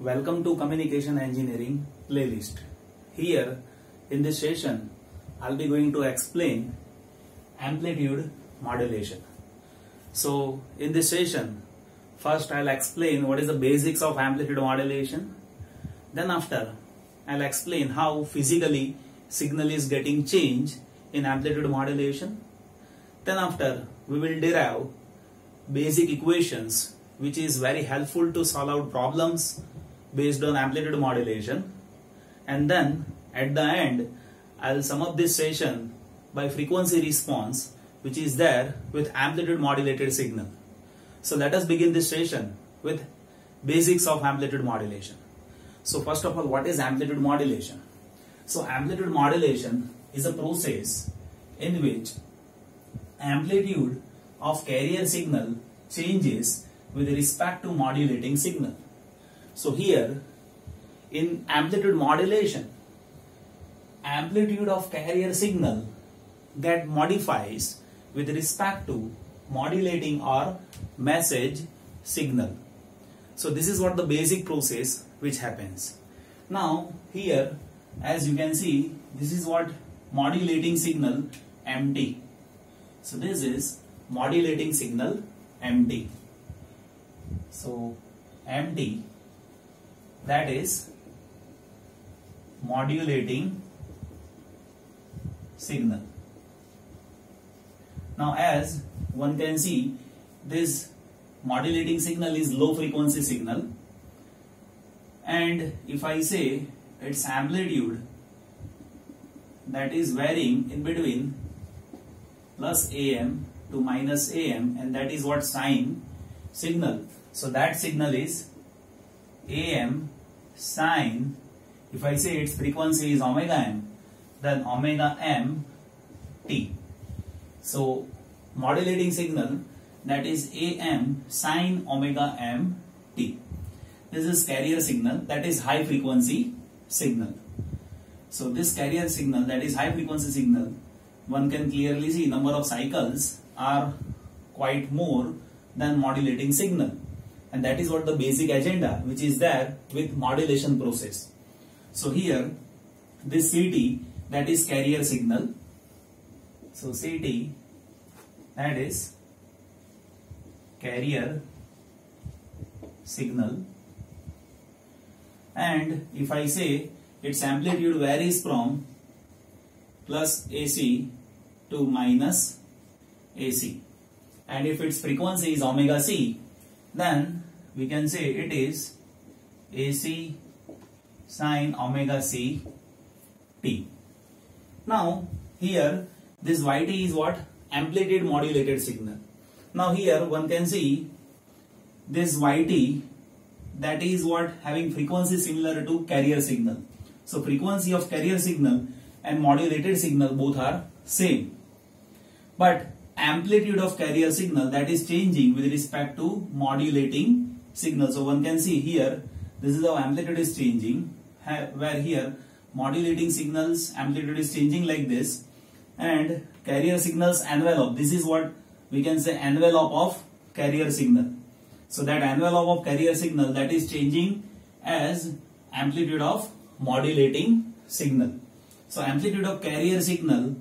Welcome to Communication Engineering playlist. Here in this session I'll be going to explain amplitude modulation. So in this session first I'll explain what is the basics of amplitude modulation. Then after I'll explain how physically signal is getting changed in amplitude modulation. Then after we will derive basic equations which is very helpful to solve out problems based on amplitude modulation and then at the end I'll sum up this session by frequency response which is there with amplitude modulated signal. So let us begin this session with basics of amplitude modulation. So first of all what is amplitude modulation? So amplitude modulation is a process in which amplitude of carrier signal changes with respect to modulating signal. So here in amplitude modulation, amplitude of carrier signal that modifies with respect to modulating or message signal. So this is what the basic process which happens. Now here as you can see this is what modulating signal MT. So this is modulating signal MT. So MT that is modulating signal. Now as one can see this modulating signal is low frequency signal and if I say its amplitude that is varying in between plus am to minus am and that is what sine signal. So that signal is am sine if I say its frequency is omega m then omega m t. So modulating signal that is am sine omega m t. This is carrier signal that is high frequency signal. So this carrier signal that is high frequency signal one can clearly see number of cycles are quite more than modulating signal and that is what the basic agenda which is there with modulation process. So here this CT that is carrier signal. So CT that is carrier signal and if I say its amplitude varies from plus AC to minus AC and if its frequency is omega c then we can say it is AC sine omega c t. Now here this yt is what amplitude modulated signal. Now here one can see this yt that is what having frequency similar to carrier signal. So frequency of carrier signal and modulated signal both are same. But amplitude of carrier signal that is changing with respect to modulating signal. So one can see here this is how amplitude is changing where here modulating signals amplitude is changing like this and carrier signals envelope this is what we can say envelope of carrier signal. So that envelope of carrier signal that is changing as amplitude of modulating signal. So amplitude of carrier signal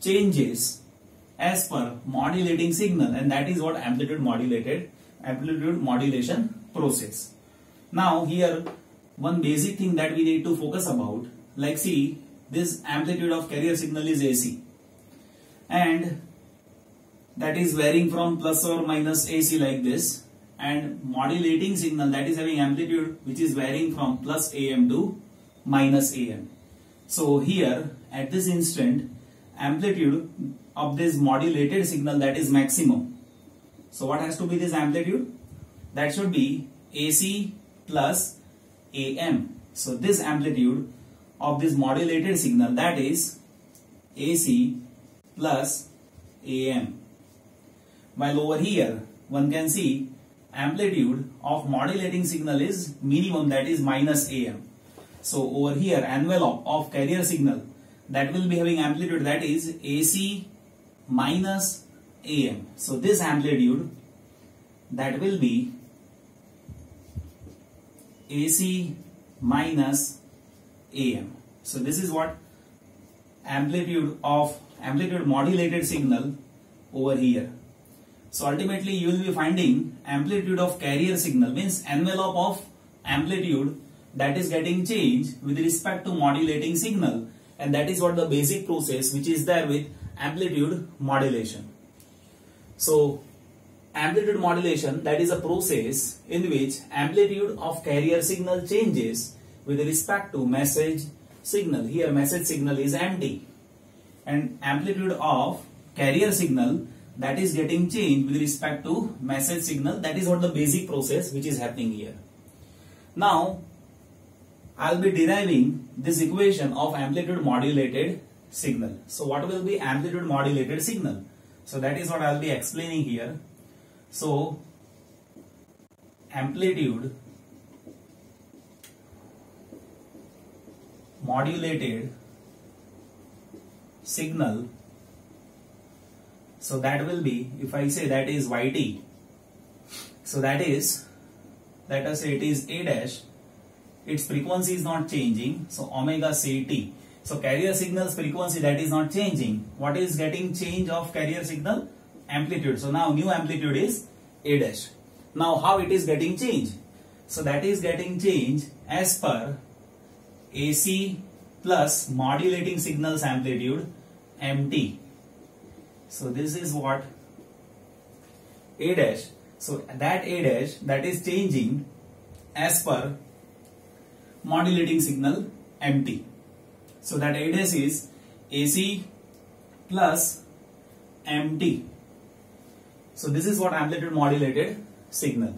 changes as per modulating signal and that is what amplitude modulated amplitude modulation process. Now here one basic thing that we need to focus about like see this amplitude of carrier signal is AC and that is varying from plus or minus AC like this and modulating signal that is having amplitude which is varying from plus AM to minus AM. So here at this instant amplitude of this modulated signal that is maximum. So what has to be this amplitude? That should be AC plus AM. So this amplitude of this modulated signal that is AC plus AM. While over here one can see amplitude of modulating signal is minimum that is minus AM. So over here envelope of carrier signal that will be having amplitude that is AC minus AM. So this amplitude that will be AC minus AM. So this is what amplitude of amplitude modulated signal over here. So ultimately you will be finding amplitude of carrier signal means envelope of amplitude that is getting changed with respect to modulating signal and that is what the basic process which is there with amplitude modulation. So amplitude modulation that is a process in which amplitude of carrier signal changes with respect to message signal. Here message signal is MT and amplitude of carrier signal that is getting changed with respect to message signal that is what the basic process which is happening here. Now I'll be deriving this equation of amplitude modulated signal. So what will be amplitude modulated signal? So that is what I'll be explaining here. So amplitude modulated signal so that will be if I say that is yt so that is let us say it is a dash its frequency is not changing so omega c t so carrier signal's frequency that is not changing what is getting change of carrier signal amplitude so now new amplitude is a dash now how it is getting change? so that is getting change as per AC plus modulating signals amplitude MT. So this is what A dash. So that A dash that is changing as per modulating signal MT. So that A dash is AC plus MT. So this is what amplitude modulated signal.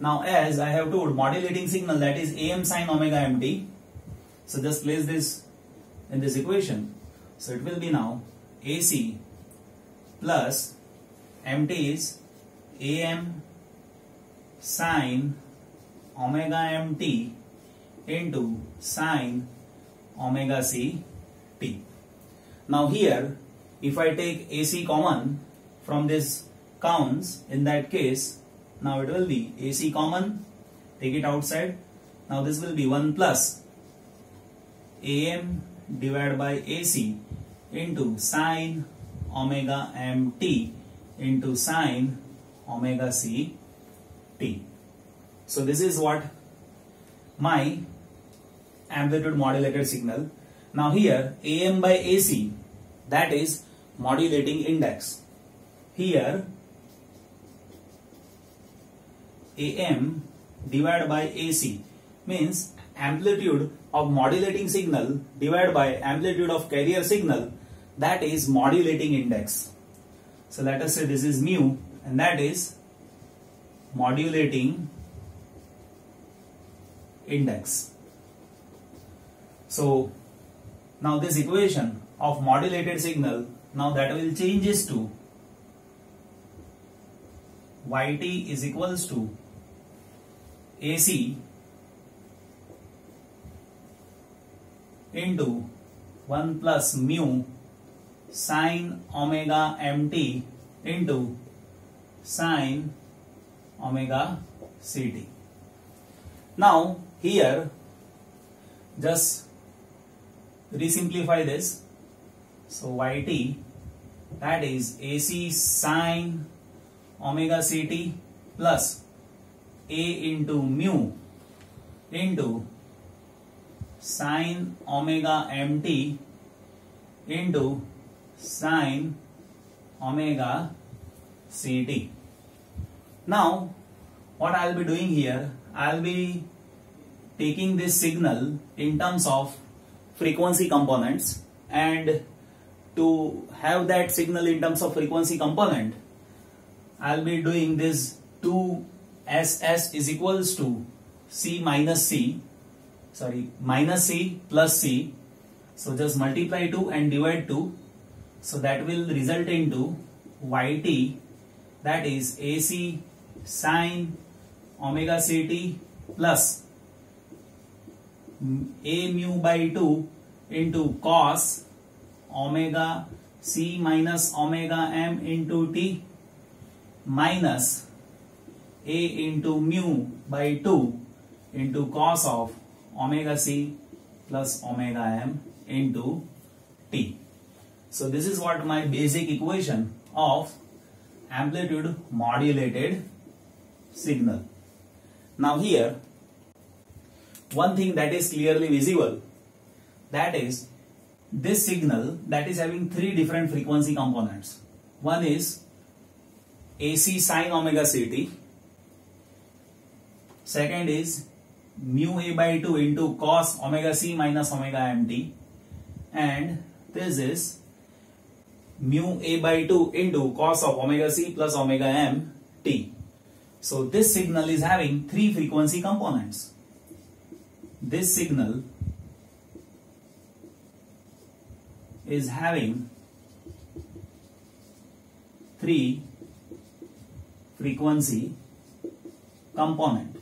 Now as I have told modulating signal that is AM sine omega MT. So just place this in this equation. So it will be now AC plus MT is AM sine omega MT into sine omega C T. Now here if I take AC common from this counts in that case now it will be AC common take it outside now this will be 1 plus AM divided by AC into sine omega mt into sine omega c t. So this is what my amplitude modulated signal. Now here AM by AC that is modulating index. Here AM divided by AC means amplitude of modulating signal divided by amplitude of carrier signal that is modulating index. So let us say this is mu and that is modulating index. So now this equation of modulated signal now that will changes to yt is equals to AC into 1 plus mu sine omega mt into sine omega ct. Now here just resimplify this. So yt that is AC sine omega ct plus a into mu into sine omega mt into sine omega ct. Now what I will be doing here, I will be taking this signal in terms of frequency components and to have that signal in terms of frequency component, I will be doing this 2ss is equals to c minus c sorry minus c plus c. So just multiply 2 and divide 2 so that will result into yt that is ac sine omega ct plus a mu by 2 into cos omega c minus omega m into t minus a into mu by 2 into cos of omega c plus omega m into t. So this is what my basic equation of amplitude modulated signal. Now here one thing that is clearly visible that is this signal that is having three different frequency components. One is AC sine omega ct. Second is mu a by 2 into cos omega c minus omega mt. And this is mu a by 2 into cos of omega c plus omega m t. So this signal is having three frequency components. This signal is having three frequency component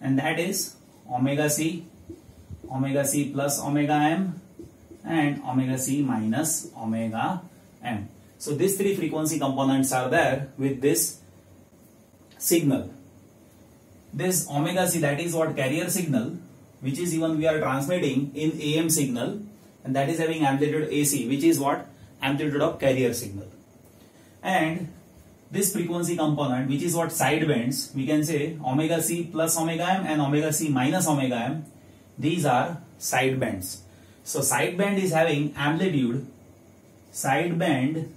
and that is omega c, omega c plus omega m and omega c minus omega m. So these three frequency components are there with this signal. This omega c that is what carrier signal which is even we are transmitting in AM signal and that is having amplitude AC which is what? Amplitude of carrier signal. And this frequency component which is what? Side bands we can say omega c plus omega m and omega c minus omega m these are side bands. So side band is having amplitude side band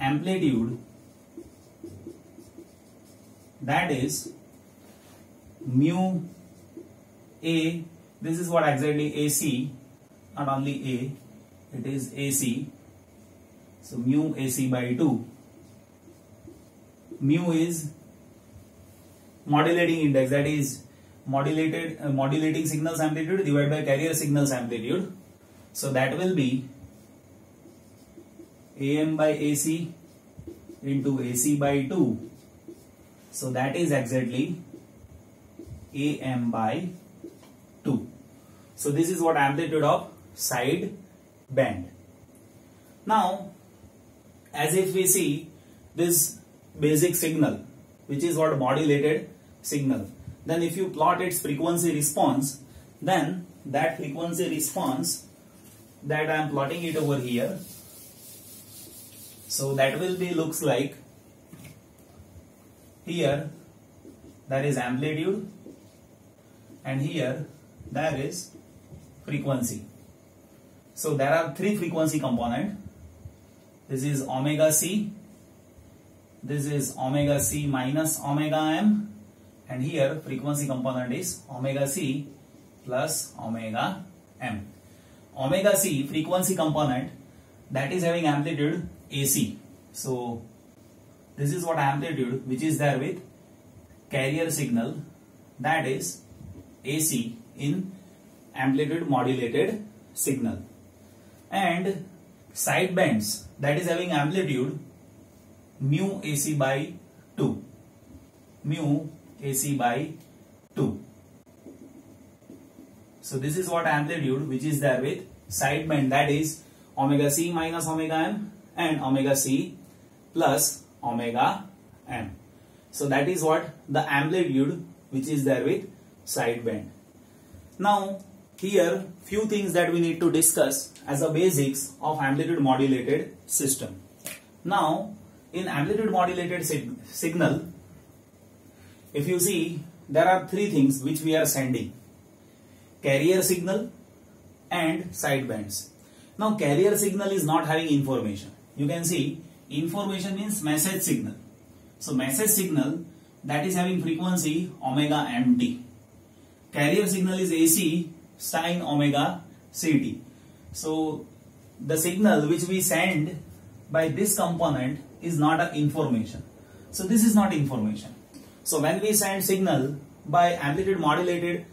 amplitude that is mu a this is what exactly AC not only A it is AC so mu AC by 2 mu is modulating index that is modulated uh, modulating signals amplitude divided by carrier signals amplitude. So that will be AM by AC into AC by 2 so that is exactly AM by 2. So this is what amplitude of side band. Now as if we see this basic signal which is what modulated signal then if you plot its frequency response then that frequency response that I am plotting it over here so that will be looks like here there is amplitude and here there is frequency. So there are three frequency component. This is omega c, this is omega c minus omega m and here frequency component is omega c plus omega m. Omega c frequency component that is having amplitude AC. So this is what amplitude which is there with carrier signal that is AC in amplitude modulated signal. And side bands that is having amplitude mu AC by 2 mu AC by 2 so this is what amplitude which is there with side band that is omega c minus omega m and omega c plus omega m so that is what the amplitude which is there with side band. Now here few things that we need to discuss as a basics of amplitude modulated system. Now in amplitude modulated sig signal if you see there are three things which we are sending carrier signal and side bands. Now carrier signal is not having information. You can see information means message signal. So message signal that is having frequency omega mt carrier signal is AC sine omega ct. So the signal which we send by this component is not an information. So this is not information. So when we send signal by amplitude modulated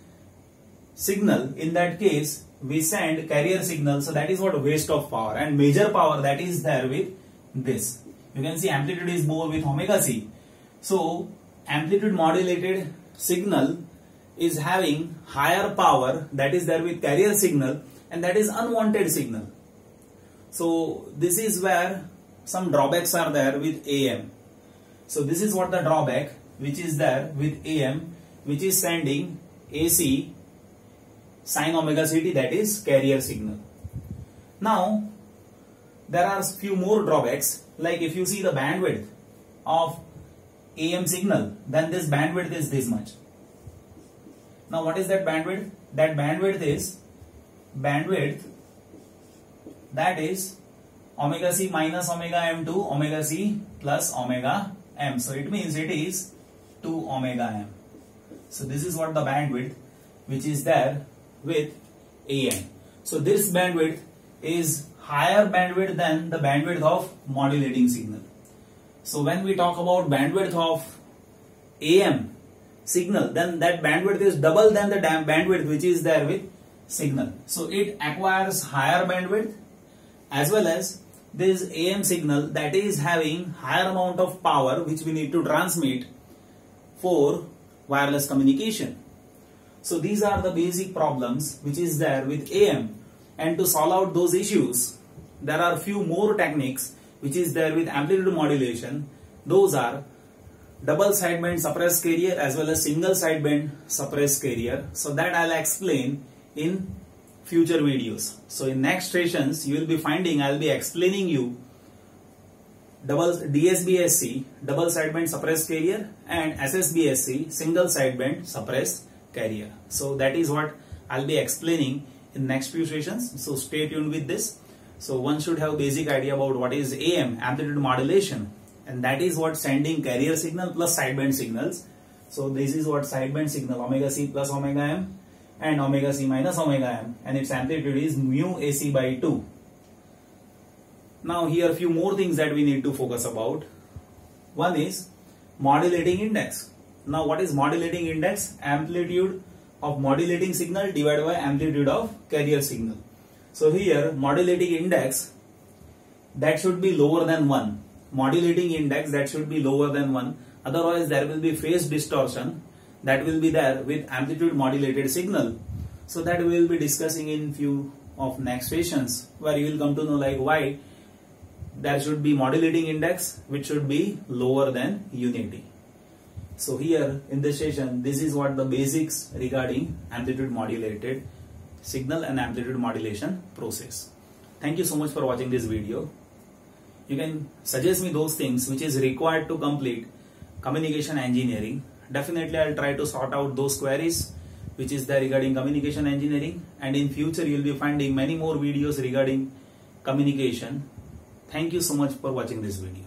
signal in that case we send carrier signal so that is what waste of power and major power that is there with this. You can see amplitude is more with omega c. So amplitude modulated signal is having higher power that is there with carrier signal and that is unwanted signal. So this is where some drawbacks are there with AM. So this is what the drawback which is there with AM which is sending AC sine omega ct that is carrier signal. Now there are few more drawbacks like if you see the bandwidth of AM signal then this bandwidth is this much. Now what is that bandwidth? That bandwidth is bandwidth that is omega c minus omega m to omega c plus omega m. So it means it is 2 omega m. So this is what the bandwidth which is there with AM. So this bandwidth is higher bandwidth than the bandwidth of modulating signal. So when we talk about bandwidth of AM signal then that bandwidth is double than the bandwidth which is there with signal. So it acquires higher bandwidth as well as this AM signal that is having higher amount of power which we need to transmit for wireless communication. So these are the basic problems which is there with AM and to solve out those issues there are few more techniques which is there with amplitude modulation. Those are double sideband suppressed carrier as well as single sideband suppressed carrier. So that I'll explain in future videos. So in next sessions you will be finding I'll be explaining you double DSBSC double sideband suppressed carrier and SSBSC single sideband suppressed carrier. So that is what I'll be explaining in next few sessions. So stay tuned with this. So one should have basic idea about what is AM amplitude modulation and that is what sending carrier signal plus sideband signals. So this is what sideband signal omega c plus omega m and omega c minus omega m and its amplitude is mu AC by 2. Now here few more things that we need to focus about. One is modulating index. Now what is modulating index? Amplitude of modulating signal divided by amplitude of carrier signal. So here modulating index that should be lower than 1. Modulating index that should be lower than 1. Otherwise there will be phase distortion that will be there with amplitude modulated signal. So that we will be discussing in few of next sessions where you will come to know like why there should be modulating index which should be lower than unity. So here in this session this is what the basics regarding amplitude modulated signal and amplitude modulation process. Thank you so much for watching this video. You can suggest me those things which is required to complete communication engineering definitely I'll try to sort out those queries which is there regarding communication engineering and in future you'll be finding many more videos regarding communication. Thank you so much for watching this video.